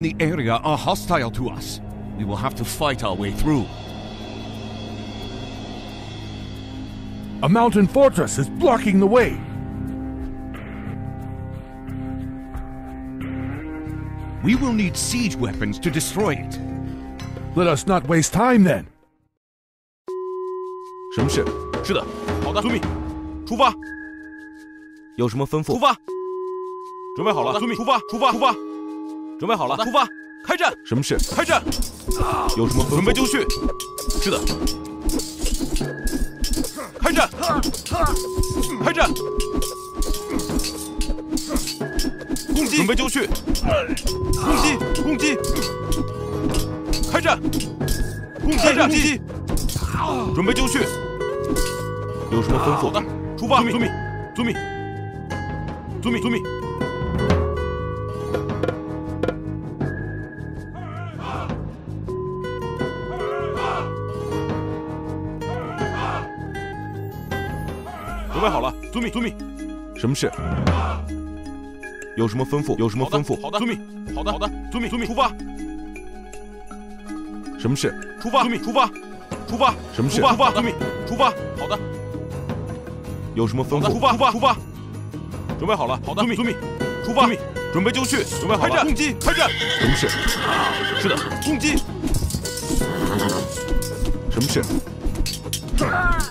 The area are hostile to us. We will have to fight our way through. A mountain fortress is blocking the way. We will need siege weapons to destroy it. Let us not waste time then. 什么事？是的，好的，遵命，出发，有什么吩咐？出发，准备好了，遵命，出发，出发，出发， 准备好了，出发，开战，什么事？开战，有什么吩咐？准备就绪，是的，开战，开战，攻击，准备就绪，攻击，攻击，开战，攻击，攻击，准备就绪，有什么吩咐？好的，出发，遵命，遵命，遵命，遵命。准备好了，遵命，遵命。什么事？有什么吩咐？有什么吩咐？好的，遵命。好的，好的，遵命，遵命。出发，什么事？出发，遵命，出发，出发，什么事？出发，遵命，出发。好的，有什么吩咐？出发，出发，出发。准备好了，好的，遵命，遵命。出发，准备就绪，准备好了，攻击，开战。什么事？是的，攻击。什么事？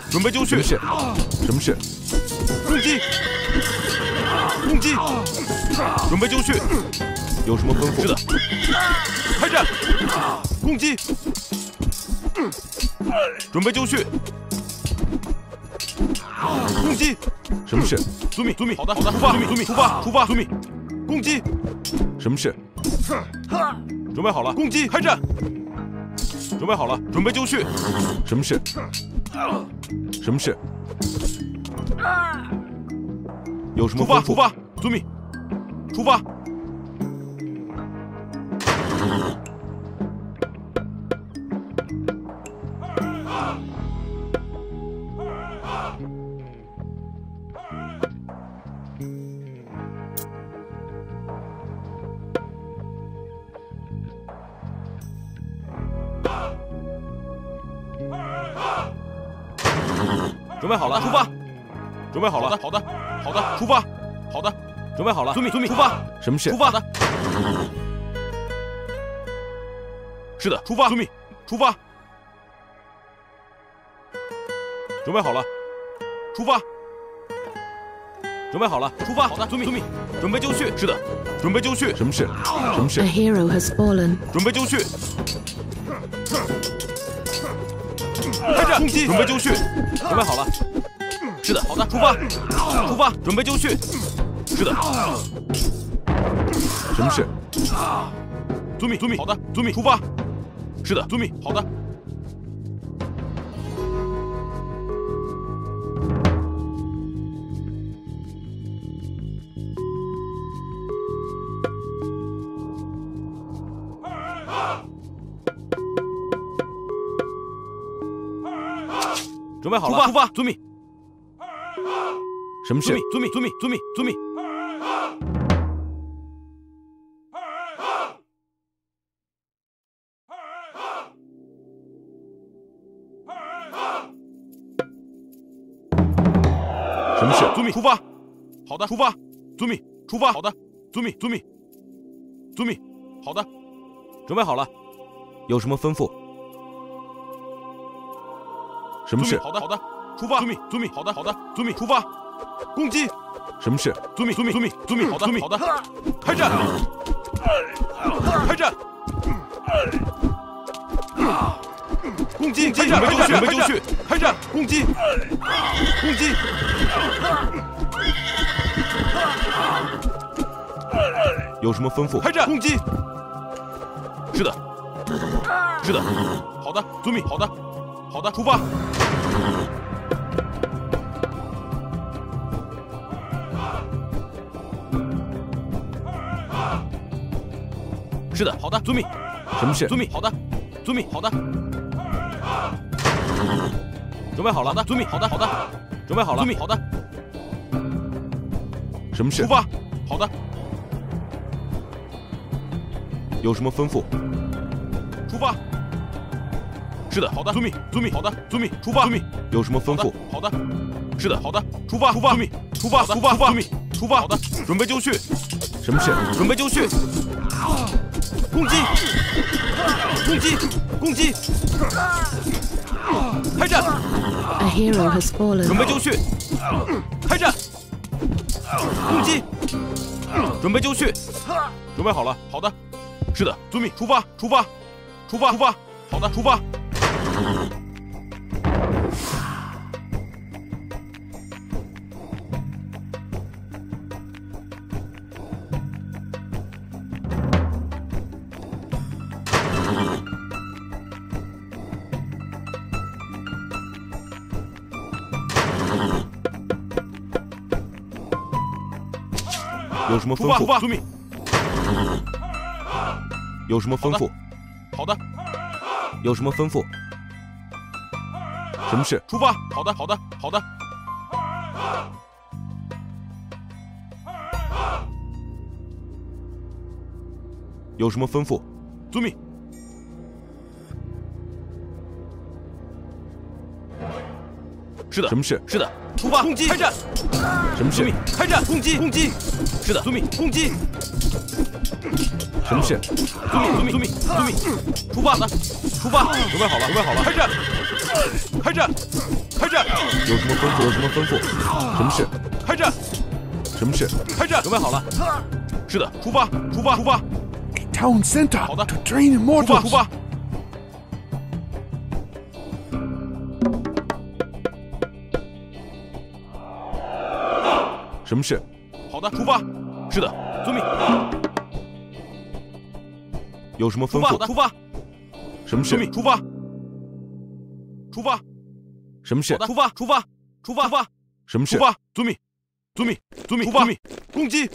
准备就绪。什么事？什么事？攻击，攻击。准备就绪。有什么吩咐？是的，开战，攻击。准备就绪。攻击。什么事？遵命，遵命。好的，好的，出发，遵命，遵命，出发，出发，遵命。攻击。什么事？准备好了，攻击，开战。准备好了，准备就绪。什么事？什么事？有什么出发？出发，遵命。出发。准备好了，出发。准备好了，备好了，遵命，遵命，出发。什么事？出发的。是的，出发，遵命，出发。准备好了，出发。准备好了，出发。好的，遵命，遵命。准备就绪。是的，准备就绪。什么事？什么事 A？hero has fallen. 准备就绪。开战，攻击，准备就绪。准备好了。是的，好的，出发，出发，准备就绪。是的，什么事？遵命，遵命，好的，遵命，出发。是的，遵命，好的。准备好了，出发，遵命，什么事遵命？，遵命，遵命，遵命，遵命。好的，出发。遵命，出发。好的，遵命，遵命，遵命。好的，准备好了。有什么吩咐？什么事？好的，好的，出发。遵命，遵命。好的，好的，遵命，出发。攻击。什么事？遵命，遵命，遵命，遵命。好的，遵命，好的。开战。开战。攻击，开战，准备就绪，开战，攻击，攻击。有什么吩咐？开战，攻击。是的，是的，好的，遵命，好的，好的，出发。是的，好的，遵命，什么事？遵命，好的，遵命，好的。准备好了，好的，遵命，好的，好的，准备好了，遵命，好的，什么事？出发，好的，有什么吩咐？出发。是的，好的，遵命，遵命，好的，遵命，出发，遵命。有什么吩咐？好的，是的，好的，出发，出发，遵命，出发，出发，遵命，出发，好的，准备就绪。什么事？准备就绪。攻击！攻击！攻击！开战！A hero has fallen. 准备就绪。开战！攻击！准备就绪。准备好了。好的。是的，遵命，出发，出发，出发，出发。好的，出发。有什么吩出发，出咐？发，遵命。有什么吩咐？好的，有什么吩咐？什么事？出发。好的，好的，好的。有什么吩咐？遵命。是的，什么事？是的，出发，攻击，开战。什么事遵命？，开战，攻击，攻击。是的，遵命，攻击。什么事？遵命，遵命，遵命，遵命。出发来，出发，准备好了，准备好了，开战，开战，开战，有什么吩咐？有什么吩咐？什么事？开战，什么事？开战，准备好了。是的，出发，出发，出发 town center Hold on. to train 出发.出发。什么事？好的，出发。是的，遵命，有什么吩出发？出发，什么事？遵命，出发，出发，什么事出发，出发，出发，出发，什么事？出发，遵命，遵命，遵命，出发，攻击，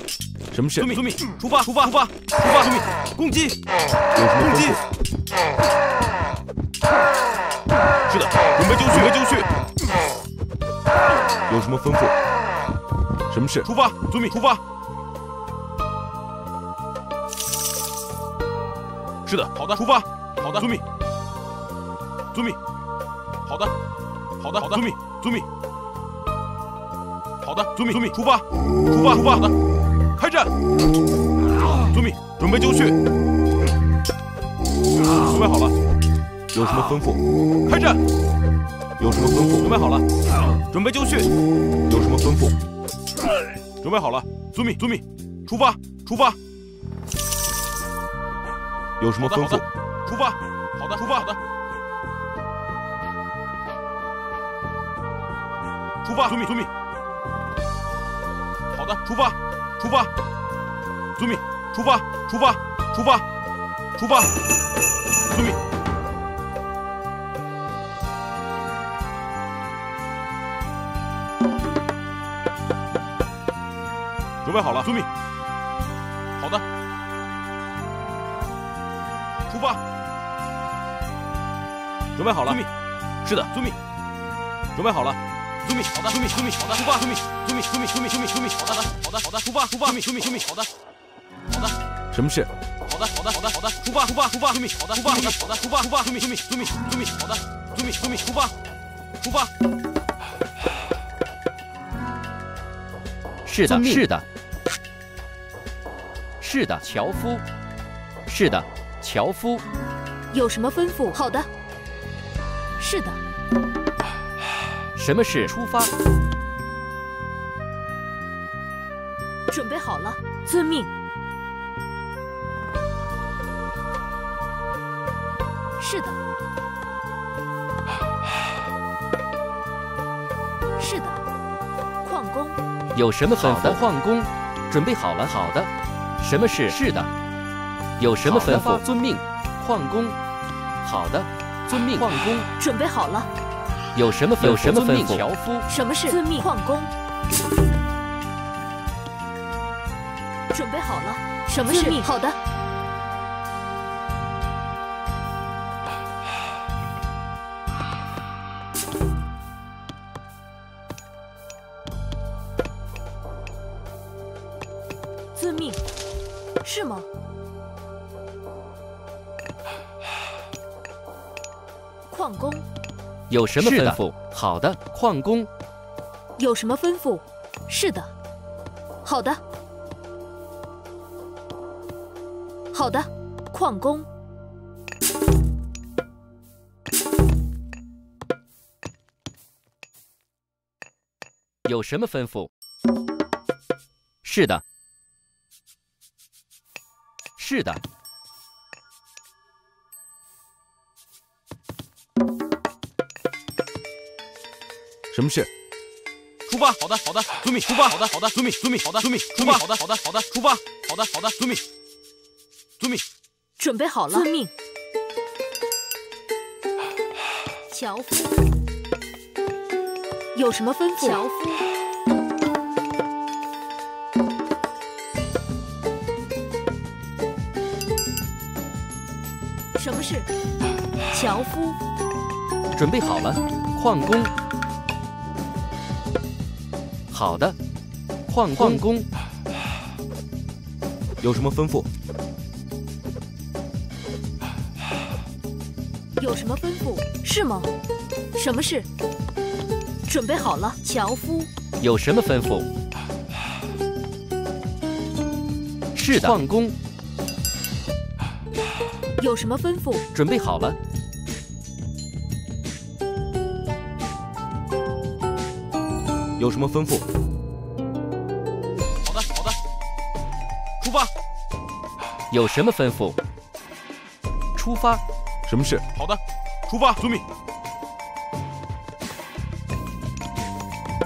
什么事？遵命，遵命，出发，出发，出发，出发，遵命，攻击，有什么攻击。是的，准备就绪，准备就绪，有什么吩咐？什么事？出发，遵命，出发。是的，好的，出发，好的，遵命，遵命，好的，好的，好的，遵命，遵命，好的，遵命，遵命，出发，出发，出发，好的，开战，遵命，准备就绪，准备好了，有什么吩咐？开战，有什么吩咐？准备好了，准备就绪，有什么吩咐？准备好了，遵命，遵命，出发，出发，有什么，吩咐？，出发，好的，出发，好的，出发，遵命，遵命，好的，出发，出发，遵命，出发，出发，出发，出发，遵命，准备好了，遵命，发，准备好了。遵命，是的，遵命，准备好了。遵命，好的，遵命，遵命，好的，出发，遵命，遵命，遵命，遵命，遵命，遵命，好的，好的，好的，出发，出发，遵命，遵命，遵命，好的，好的，什么事？好的，好的，好的，好的，出发，出发，出发，遵命，好的，出发，好的，好的，出发，出发，遵命，遵命，遵命，遵命，好的，遵命，遵命，出发，出发，是的，是的，是的，樵夫，是的，樵夫，有什么吩咐？好的。是的，什么事出发？准备好了。遵命。是的。是的。矿工。有什么吩咐？好的矿工，准备好了。好的，什么事？是的，有什么吩咐？遵命，矿工，好的，遵命，矿工，准备好了。有什么吩咐？有什么吩咐？樵夫，什么是遵命？矿工。准备好了。什么是？好的。有什么吩咐？好的，矿工。有什么吩咐？是的。好的。好的，矿工。有什么吩咐？是的。是的。什么事？出发。好的，好的，遵命。出发。好的，好的，遵命。遵命。好的，遵命。出发。好的，好的，好的，出发。好的，好的，遵命。遵命。准备好了。遵命。樵夫。有什么吩咐？樵夫。什么事？樵夫。准备好了，矿工。好的，矿矿工。有什么吩咐？有什么吩咐？是吗？什么事？准备好了，樵夫。有什么吩咐？是的，矿工。有什么吩咐？准备好了。有什么吩咐？好的，好的。出发。有什么吩咐？出发。什么事？好的，出发。遵命。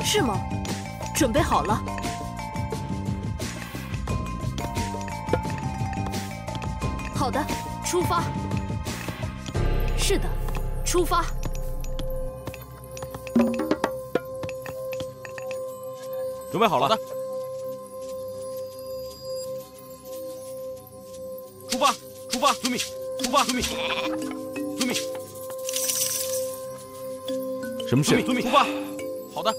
是吗？准备好了。好的，出发。是的，出发。准备好了。的。出发，出发，遵命。出发，遵命。遵命。什么事？遵命，出发。好的，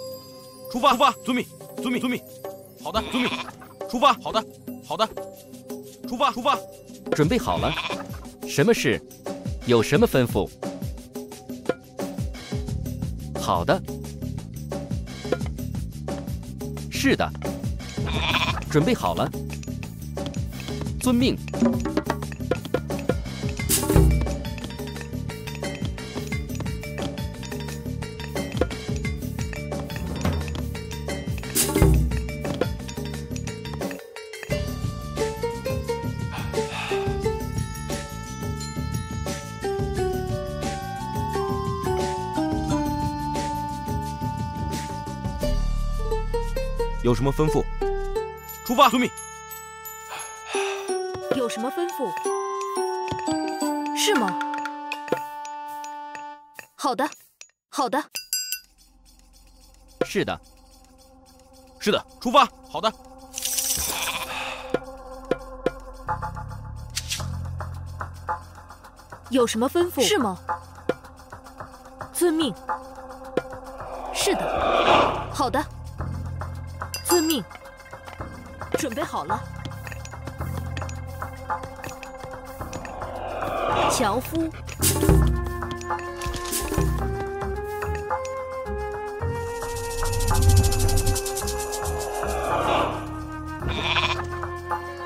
出发，出发，遵命，遵命，遵命。好的，遵命。出发，好的，好的。出发，出发。准备好了。什么事？有什么吩咐？好的。是的。准备好了。遵命。有什么吩咐？出发，遵命。有什么吩咐？是吗？好的，好的。是的，是的，出发。好的。有什么吩咐？是吗？遵命。是的，好的。遵命。准备好了。樵夫。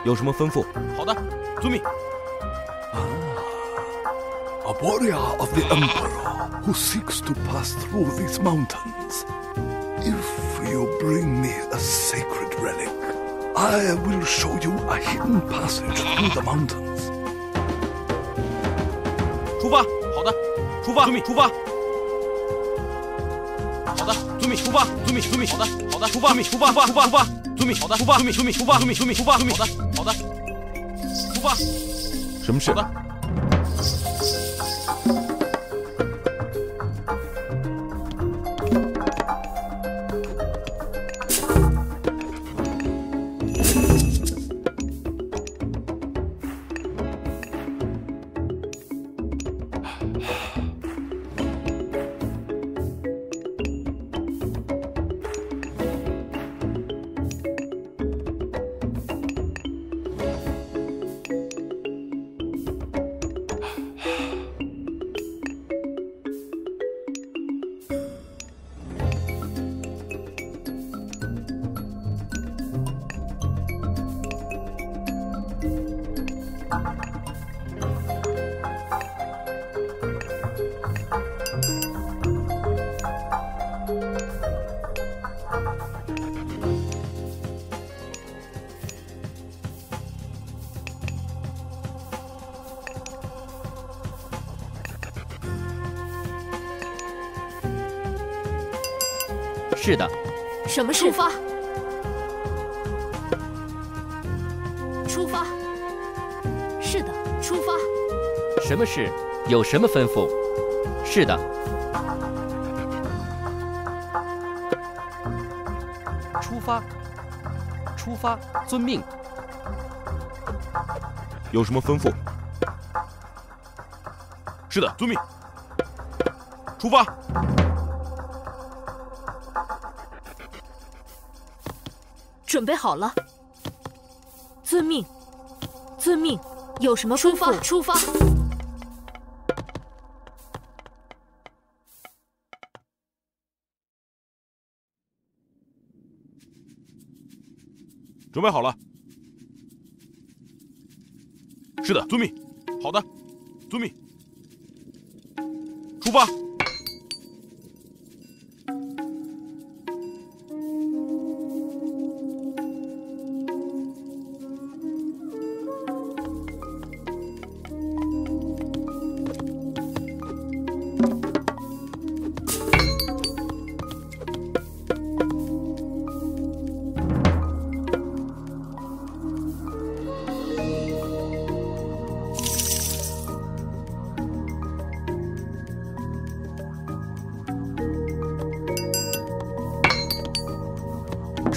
有什么吩咐？好的，遵命。A warrior of the Emperor who seeks to pass through these mountains. You bring me a sacred relic, I will show you a hidden passage through the mountains. 出发，好的，出发，遵命，出发。好的，遵命，出发，遵命，遵命，好的，好的，出发，遵命，出发，出发，出发，出发，遵命，好的，出发，遵命，遵命，出发，遵命，遵命，出发，遵命，好的，好的，出发。什么事？好的。是的，什么事？出发！出发！是的，出发！什么事？有什么吩咐？是的。出发！出发！遵命。有什么吩咐？是的，遵命。出发！备好了。遵命，遵命。有什么吩咐？出发！准备好了。是的，遵命。好的，遵命。出发。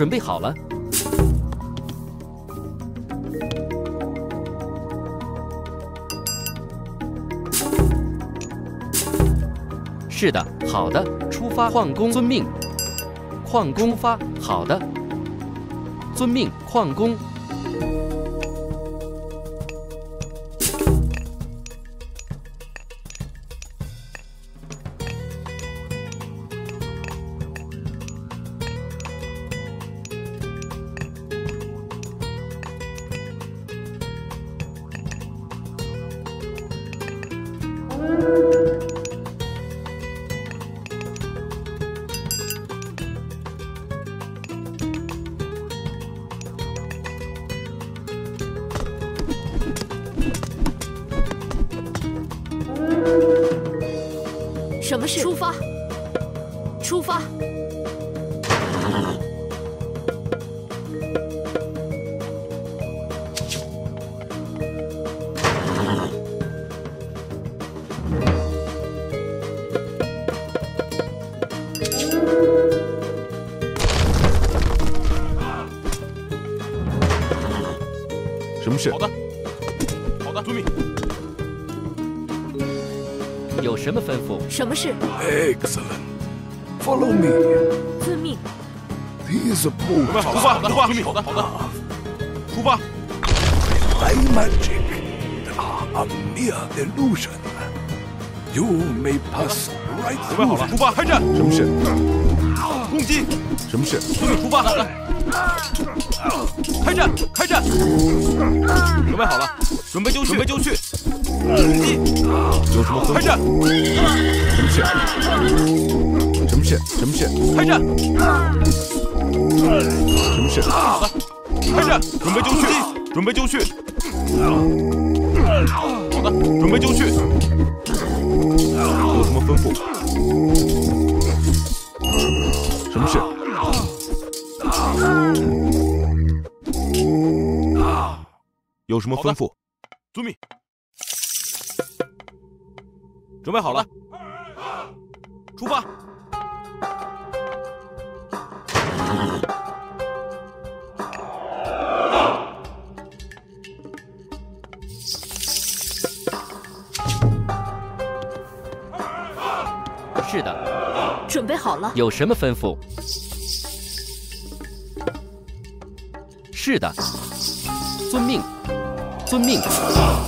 准备好了。是的，好的，出发。矿工遵命。矿工发，好的。遵命，矿工。什么事？好的，好的，遵命。有什么吩咐？什么事？Excellent. Follow me. 遵命。These 准备好了，出发，出发，遵命。好的，好的。出发。my magic are a mere illusion. You may pass right 准备好 through 准备好了，出发，开战！什么事？攻击！什么事？遵命，出发！来，开战！开战！准备好了，准备就绪，准备就绪。有什么？开战！什么事？什么事？什么事？开战！什么事？开战！准备就绪，准备就绪。好的，准备就绪。有什么吩咐？什么事？有什么吩咐？遵命。准备好了，出发！是的，准备好了。有什么吩咐？是的，遵命，遵命。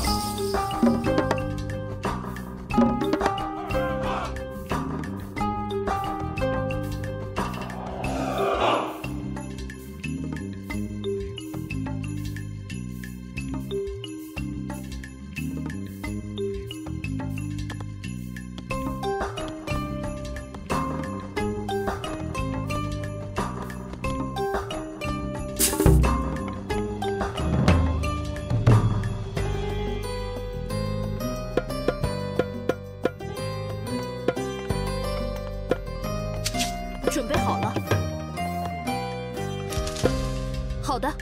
好的。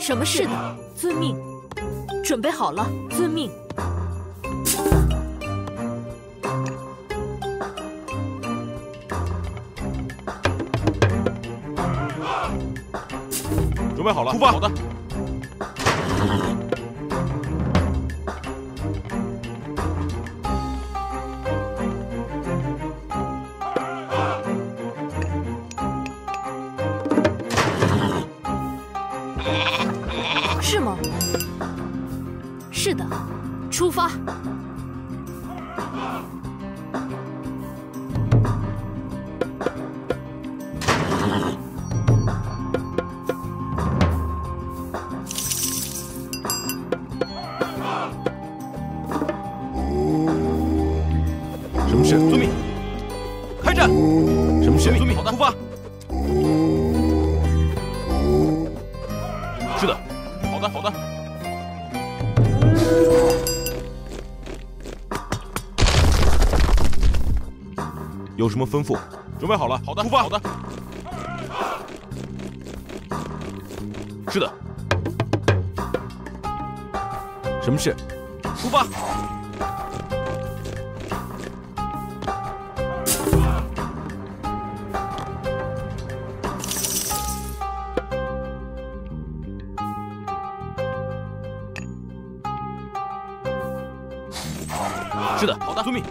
什么事呢？遵命。准备好了，遵命。准备好了，出发。好的。有什么吩咐？准备好了。好的，出发。好的。是的。什么事？出发。是的，好的，遵命。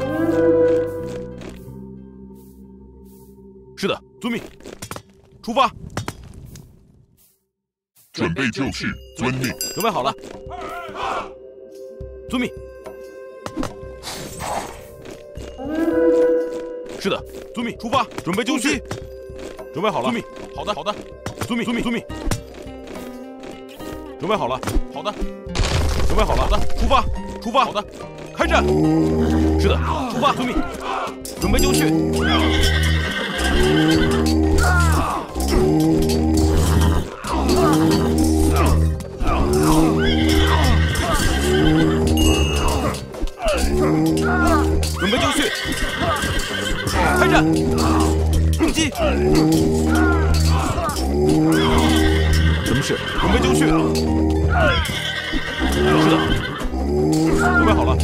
备就绪，遵命。准备好了。遵命。是的，遵命。出发。准备就绪。准备好了。遵命。好的，好的。遵命，遵命，遵命。准备好了。好的。准备好了。好的，出发。出发。好的。开战。是的，出发。遵命。准备就绪。准战。攻击。什么事？准备就绪。是的。准备好了。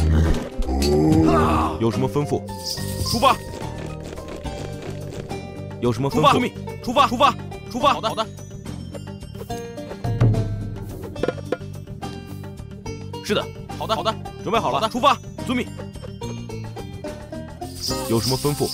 有什么吩咐？出发。有什么吩出发，咐？遵命。出发，出发，出发。好的，好的。是的，好的，好的。准备好了，出发。遵命。有什么吩咐？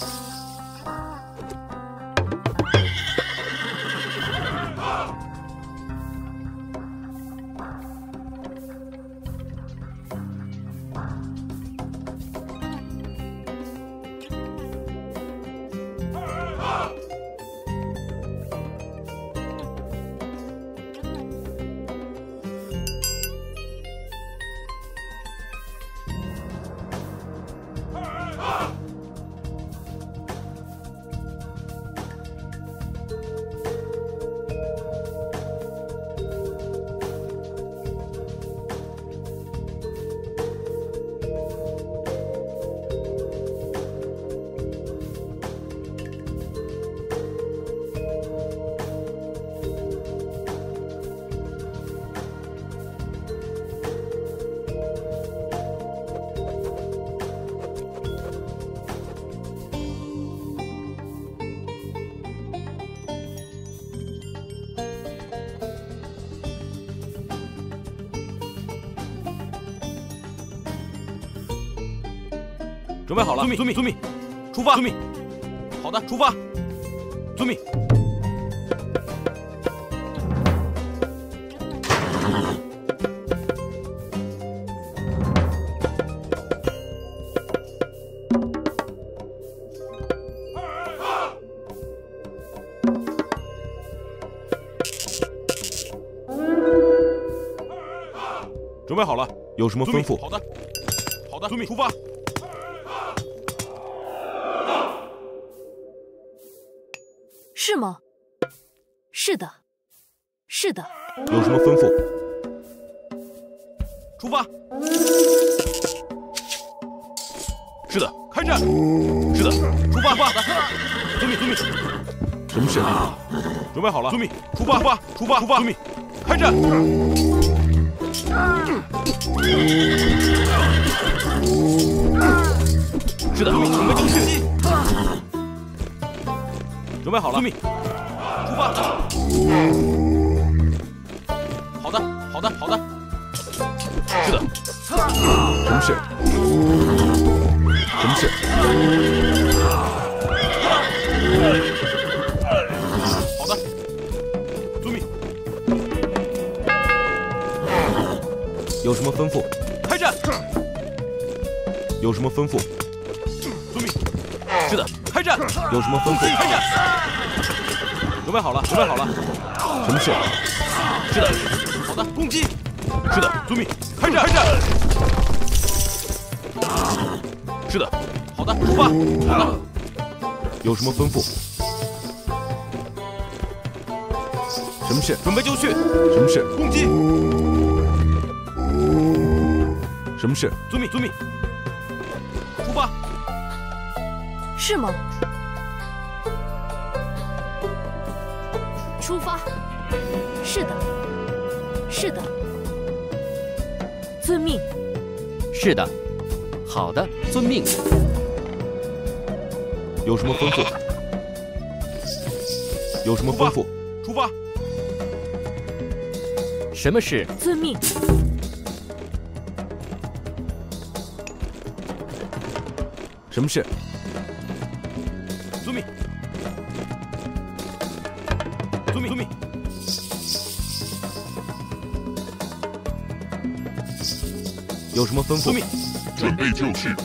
准备好了，遵命，遵命，遵命。出发，遵命。好的，出发。遵命。准备好了，有什么。吩咐？好的，好的，遵命。出发。是的，出发。出发。遵命，遵命。什么事？准备好了，遵命，出发，出发，出发，出发，遵命，开战。是的，准备就绪。准备好了，遵命，出发。好的，好的，好的。是的。什么事？什么事？好的，遵命。有什么吩咐？开战。有什么吩咐？遵命。是的，开战。有什么吩咐？开战。准备好了，准备好了。什么事？是的。好的，攻击。是的，遵命。开战，开战。出发。有什么吩咐？什么事？准备就绪。什么事？攻击。什么事？遵命，遵命。出发。是吗？出发。是的，是的。遵命。是的，好的，遵命。有什么吩咐？有什么吩咐？出发。什么事？遵命。什么事？遵命。遵命，遵命。有什么吩咐？遵命。准备就绪。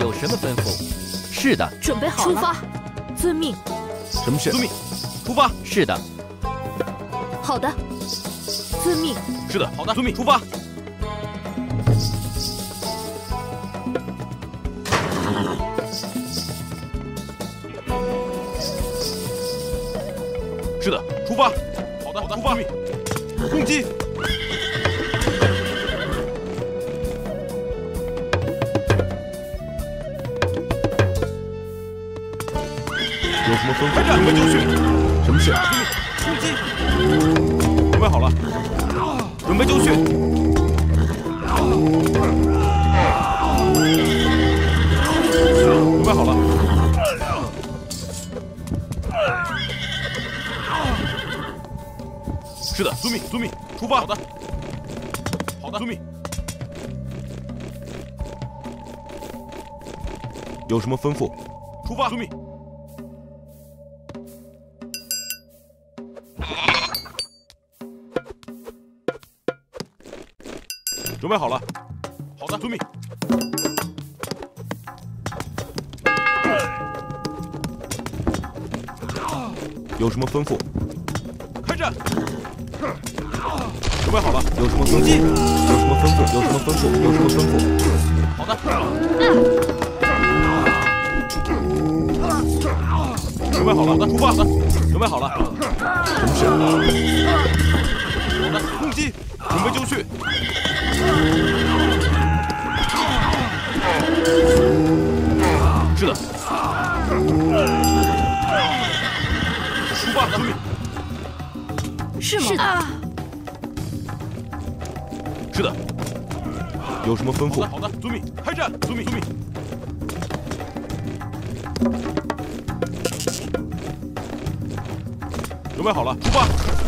有什么吩咐？是的，准备好了。出发。遵命。什么事？遵命。出发。是的，好的。遵命。是的，好的，遵命，出发。是的，出发。好的，好的，出发。攻击。准备就绪。什么事？出击。准备好了，准备就绪。准备好了。是的，遵命，遵命，出发。好的，好的，遵命。有什么吩咐？出发，遵命。准备好了，好的，遵命。有什么吩咐？开战。准备好了，有什么攻击。有什么吩咐？有什么吩咐？有什么吩咐？好的。准备好了，好的，出发。的，准备好了。什么事？好的，攻击，准备就绪。是的。出发，遵命。是吗？是的。是的。有什么吩咐？好的，遵命，开战，遵命，遵命。准备好了，出发。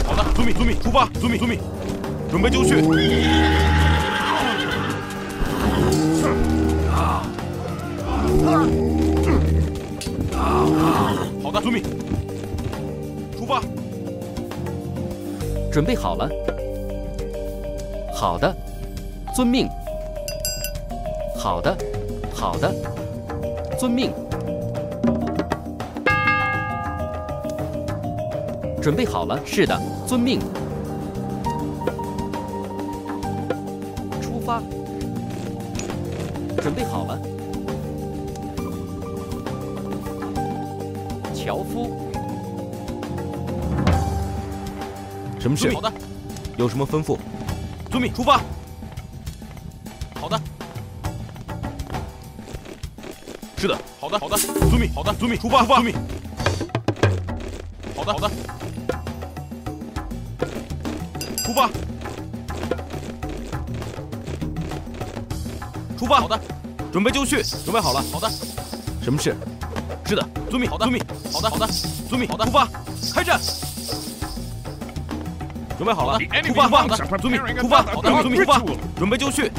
好的，遵命，遵命，出发，遵命，遵命。准备就绪。好的，遵命。出发。准备好了。好的，遵命。好的，好的，遵命。准备好了。是的，遵命。什么事？好的，有什么吩咐？遵命，出发。好的。是的，好的，好的，遵命，好的，遵命，出发，出发，遵命。好的，好的，出发，出发，好的，准备就绪，准备好了，好的，什么事？是的，遵命，好的，遵命，好的，好的，遵命，好的，出发，开战，准备好了，出发，出发，遵命，出发，好的，遵命，出发，准备就绪。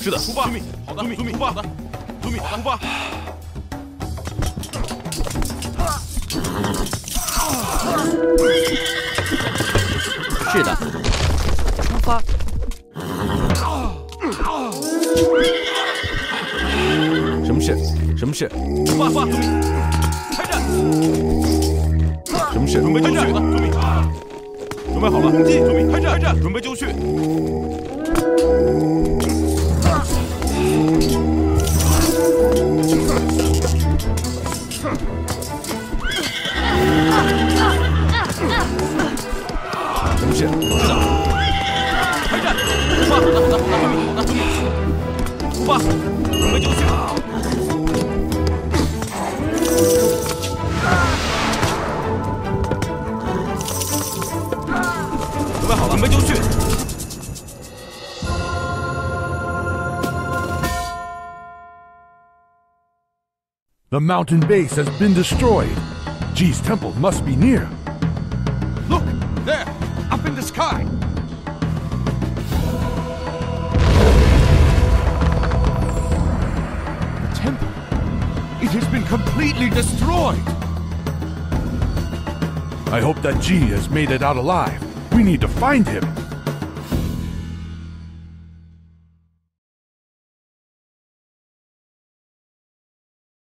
是的，出发，遵命，好的，遵命，出发，好的，遵命，好的，出发。是的，出发。什么事？什么事？出发，出发，开战，开战，准备就绪。The mountain base has been destroyed. G's temple must be near. Look! There! Up in the sky! The temple! It has been completely destroyed! I hope that G has made it out alive. We need to find him.